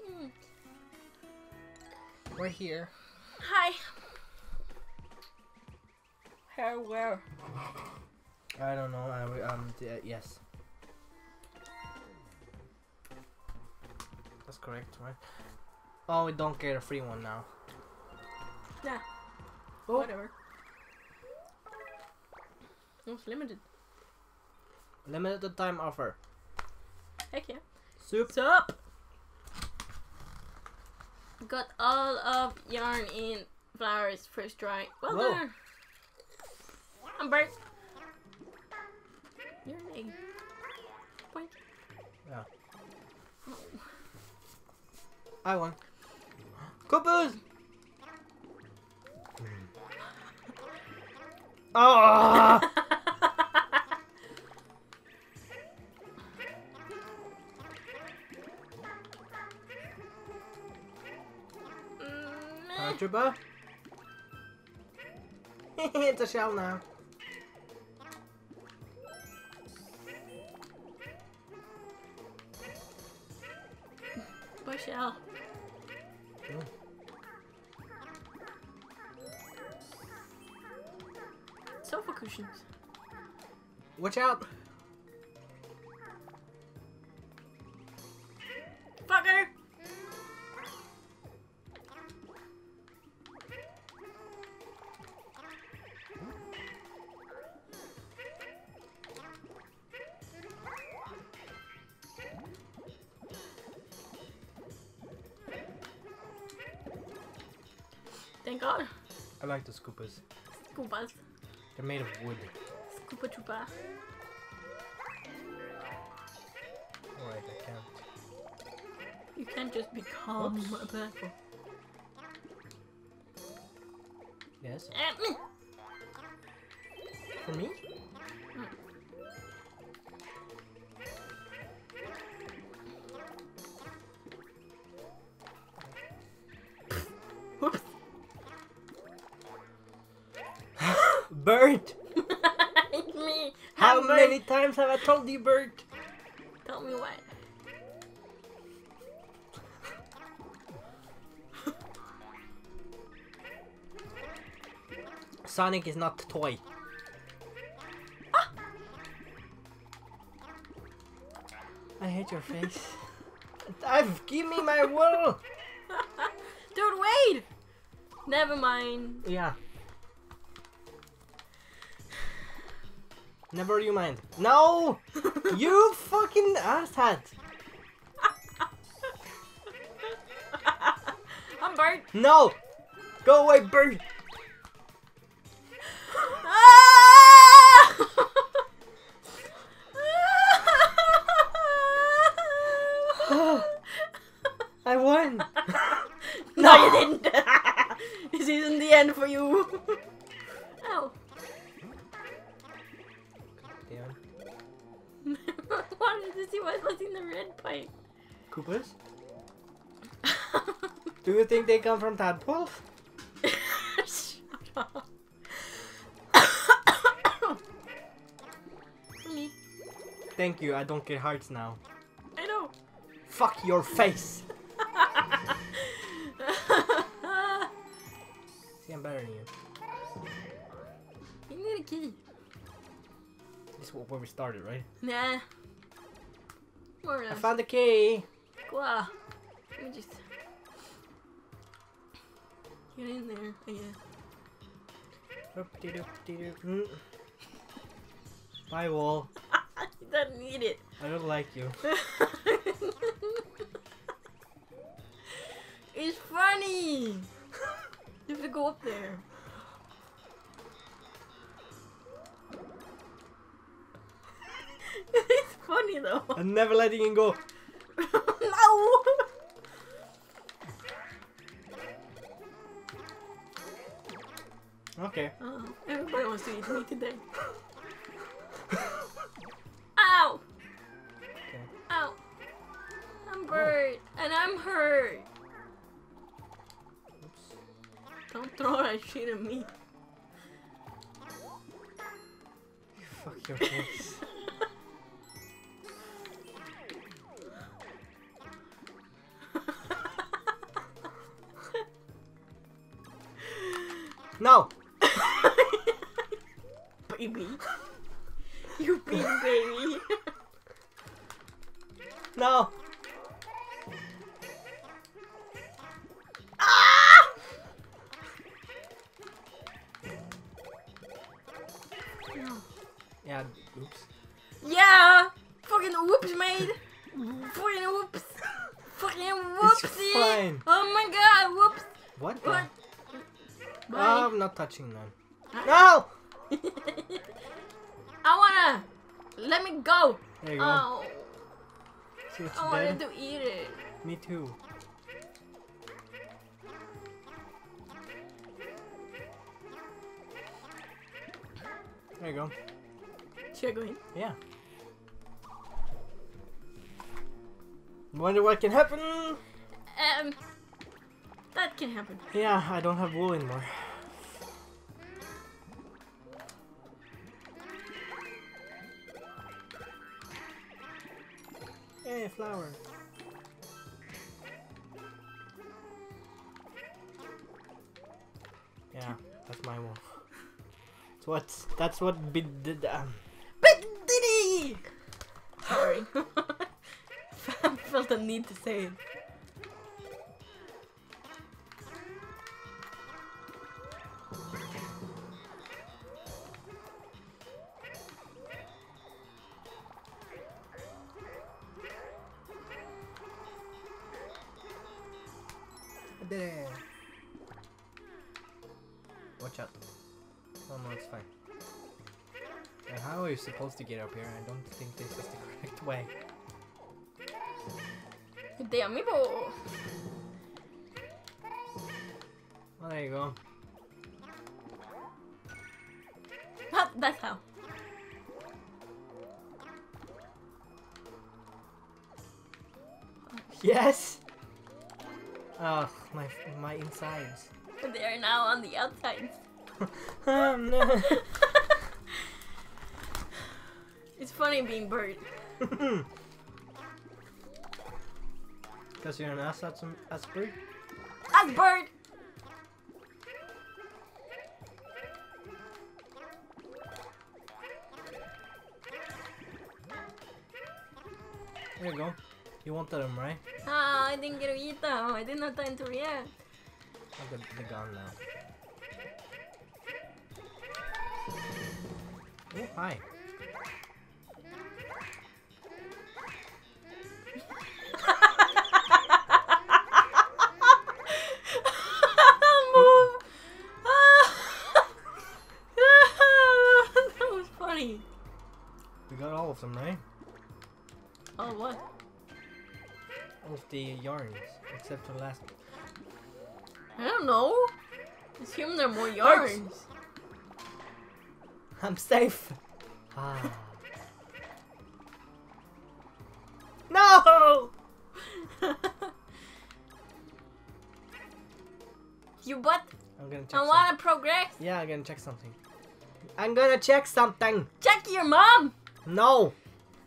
Hmm. We're here. Hi. Hair where? I don't know. I, um, uh, yes. That's correct, right? Oh, we don't get a free one now. Yeah. Oh. Whatever. It's limited. Limited time offer. Heck yeah. Soup. Up? Got all of yarn in flowers first dry. Well Whoa. done. I'm Bert. You're an egg. Point. Yeah. Oh. I won. Koopas! Oh! Ah! Trooper? it's a shell now. Bush out. Mm. Sofa cushions. Watch out! Thank God. I like the scoopers. Scoopas. They're made of wood. Scoopa Chupa. Alright, I can't. You can't just become Oops. a platform. Yes? Eh. For me? Bert! me. How many times have I told you, Bert? Tell me what. Sonic is not a toy. Ah! I hate your face. I've give me my wool. Dude, wait! Never mind. Yeah. Never you mind. No, you fucking asshat. I'm Bert. No, go away, Bert. I won. no, you didn't. this isn't the end for you. Wanted to see what was in the red pipe. Koopas? Do you think they come from tadpoles? Shut up. Me. Thank you. I don't get hearts now. I know. Fuck your face. See, I'm better than you. you need a key. This is where we started, right? Nah. More I found the key. Wow. Let me just get in there. Oh, yeah. Doop-de-doop-de-doop. Mm. Bye, wall. you don't need it. I don't like you. it's funny. You have to go up there. Though. I'm never letting you go. no. Okay. Oh, everybody wants to eat me today. Ow! Okay. Ow! I'm hurt, and I'm hurt. Oops. Don't throw that shit at me. Fuck your face. oops. Yeah! Fucking whoops, mate! Fucking whoops! Fucking whoopsie! fine. Oh my god, whoops! What the? What? Oh, I'm not touching them. Ah. No! I wanna! Let me go! There you go. Oh, See I wanted to eat it. Me too. There you go. Should I go in? Yeah. Wonder what can happen? Um, that can happen. Yeah, I don't have wool anymore. Hey, flower. Yeah, that's my wool. That's what. That's what. Be, did, um, Big Diddy! Sorry. I felt the need to it. Watch out. Oh no, it's fine. How are you supposed to get up here? I don't think this is the correct way. De amiibo! Oh, there you go. That's how. Yes! Ugh, my my insides. They are now on the outside. um, no. It's funny being bird. Because you're an ass at some ass bird? As bird! There you go. You wanted them, right? Ah, I didn't get to eat them. I didn't have time to react. Oh, they're, they're gone now. Oh, hi. We got all of them, right? Oh, what? All of the yarns, except for the last one. I don't know. Assume there are more yarns. I'm safe. Ah. no! you but I'm gonna check. I wanna progress. yeah, I'm gonna check something. I'm gonna check something. Check your mom. No.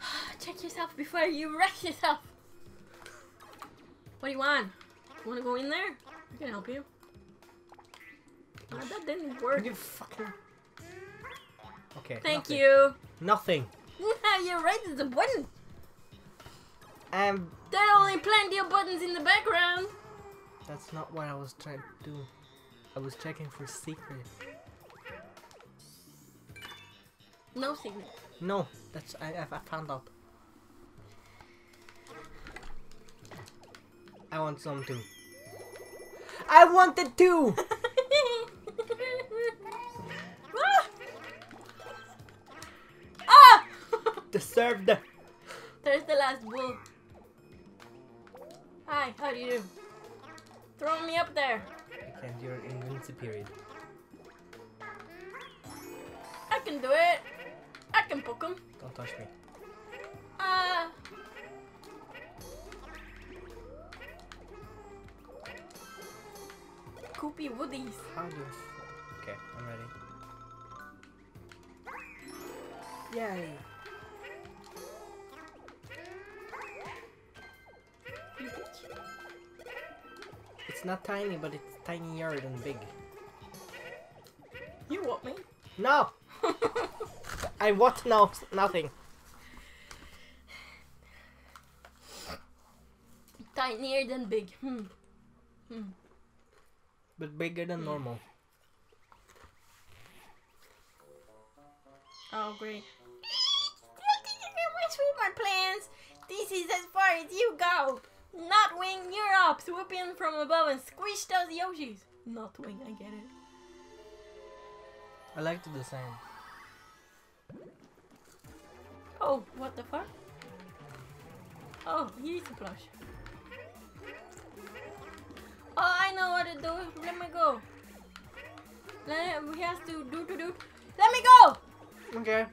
Check yourself before you wreck yourself. What do you want? You wanna go in there? I can help you. Ah, that didn't work. You fucking. Okay. Thank nothing. you. Nothing. You're right, it's a button. Um, There are only plenty of buttons in the background. that's not what I was trying to do. I was checking for secret. No signal. No, that's I I found out. I want some too. I wanted two. ah! Deserved. There's the last bull. Hi, how do you do? Throw me up there. And you're invincible. I can do it. I can poke him. Don't touch me. Ah. Koopy Woodies. How do? Okay, I'm ready. Yay! It's not tiny, but it's tinier than big. You want me? No! I want no nothing. Tinier than big. Hmm. But bigger than normal. Oh, great. My sweetheart plans. This is as far as you go. Knot-wing, you're up. Swoop in from above and squish those Yoshis. Knot-wing, I get it. I like the design. Oh, what the fuck? Oh, he's a plush. Oh, I know what to do. Let me go. Let, he has to do to do. Let me go! Okay.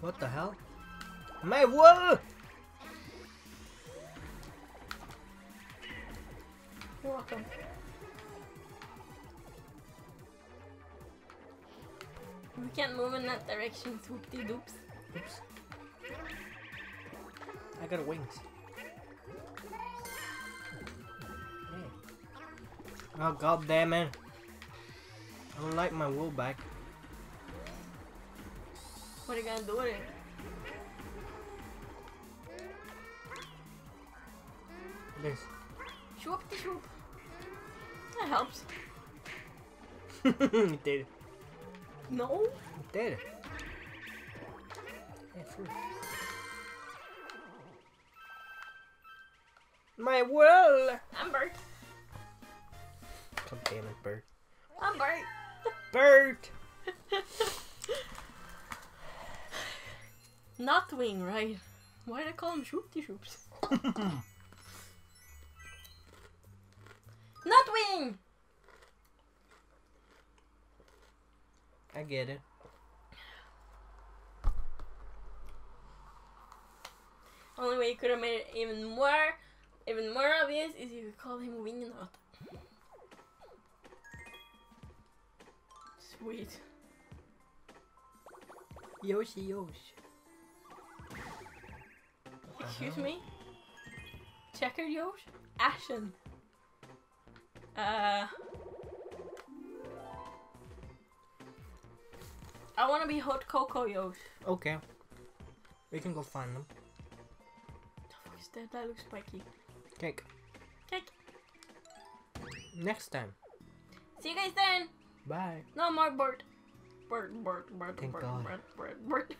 What the hell? My wall! You're welcome. We can't move in that direction, swoopty doops. Oops. I got wings. Yeah. Oh god damn it. I don't like my wool back. What are you gonna do with it? This. Swoopty swoop. That helps. it did. No? It did. Yeah, true. My wool! Amber. God damn it, Bert. Amber. Bert! Knot-wing, right? Why do I call him swoopty swoops? Knot-wing! I get it. Only way you could have made it even more, even more obvious is you could call him Wingnut. Sweet. Yoshi Yoshi. Excuse me? Checkered Yosh? Ashen. Uh. I want to be hot cocoa Yosh. Okay. We can go find them. The fuck is that? That looks spiky. Cake. Cake. Next time. See you guys then. Bye. No more bird. Bird, bird, bird, Thank bird, God. bird, bird, bird.